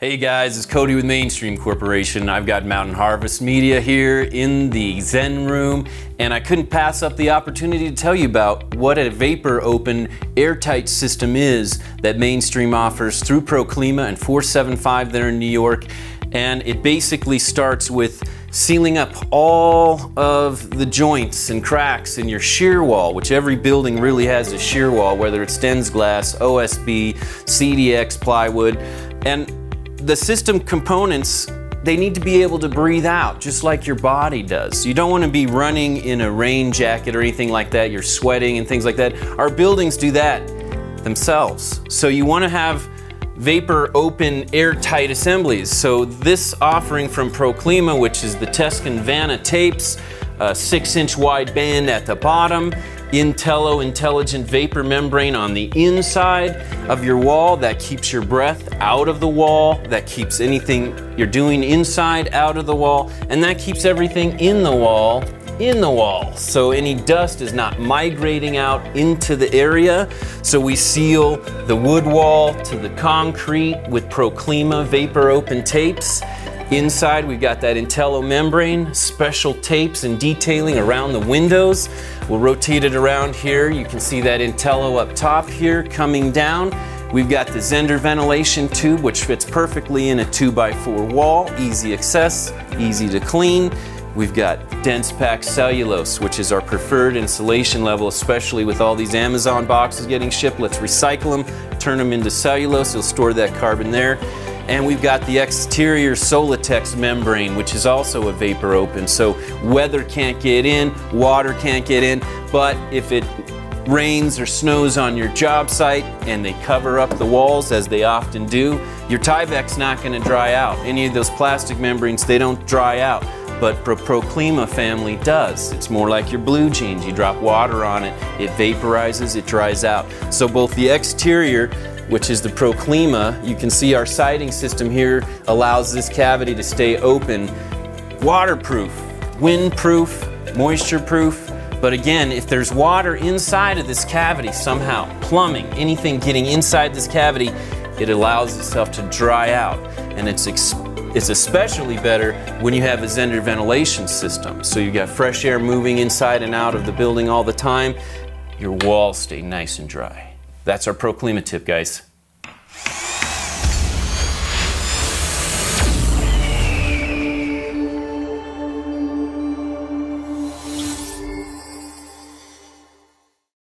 Hey guys, it's Cody with Mainstream Corporation. I've got Mountain Harvest Media here in the Zen room, and I couldn't pass up the opportunity to tell you about what a vapor open airtight system is that Mainstream offers through Proclima and 475 there in New York. And it basically starts with sealing up all of the joints and cracks in your shear wall, which every building really has a shear wall, whether it's DensGlass, OSB, CDX plywood. And the system components they need to be able to breathe out just like your body does. You don't want to be running in a rain jacket or anything like that. You're sweating and things like that. Our buildings do that themselves. So you want to have vapor open airtight assemblies. So this offering from Proclima, which is the Tescon Vana tapes, a six inch wide band at the bottom, Intello intelligent vapor membrane on the inside of your wall that keeps your breath out of the wall, that keeps anything you're doing inside out of the wall, and that keeps everything in the wall in the wall. So any dust is not migrating out into the area. So we seal the wood wall to the concrete with Proclima vapor open tapes. Inside, we've got that Intello membrane, special tapes and detailing around the windows. We'll rotate it around here. You can see that Intello up top here coming down. We've got the Zehnder ventilation tube, which fits perfectly in a 2x4 wall, easy access, easy to clean. We've got dense pack cellulose, which is our preferred insulation level, especially with all these Amazon boxes getting shipped. Let's recycle them, turn them into cellulose. You'll store that carbon there. And we've got the exterior Solitex membrane, which is also a vapor open. So weather can't get in, water can't get in, but if it rains or snows on your job site and they cover up the walls as they often do, your Tyvek's not going to dry out. Any of those plastic membranes, they don't dry out. But Pro Proclima family does. It's more like your blue jeans. You drop water on it, it vaporizes, it dries out. So both the exterior which is the Proclima. You can see our siding system here allows this cavity to stay open, waterproof, windproof, moisture-proof. But again, if there's water inside of this cavity somehow, plumbing, anything getting inside this cavity, it allows itself to dry out. And it's, it's especially better when you have a Zehnder ventilation system. So you've got fresh air moving inside and out of the building all the time. Your walls stay nice and dry. That's our Proclima tip, guys.